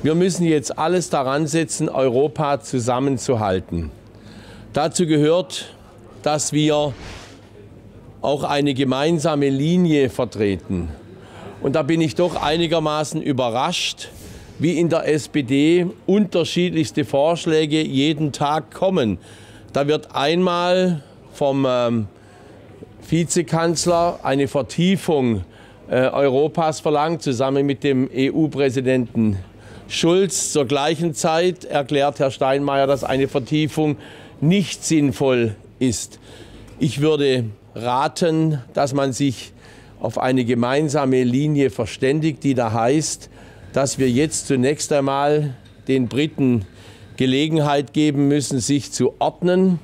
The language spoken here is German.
Wir müssen jetzt alles daran setzen, Europa zusammenzuhalten. Dazu gehört, dass wir auch eine gemeinsame Linie vertreten. Und da bin ich doch einigermaßen überrascht, wie in der SPD unterschiedlichste Vorschläge jeden Tag kommen. Da wird einmal vom ähm, Vizekanzler eine Vertiefung äh, Europas verlangt, zusammen mit dem EU-Präsidenten Schulz. Zur gleichen Zeit erklärt Herr Steinmeier, dass eine Vertiefung nicht sinnvoll ist. Ich würde raten, dass man sich auf eine gemeinsame Linie verständigt, die da heißt, dass wir jetzt zunächst einmal den Briten Gelegenheit geben müssen, sich zu ordnen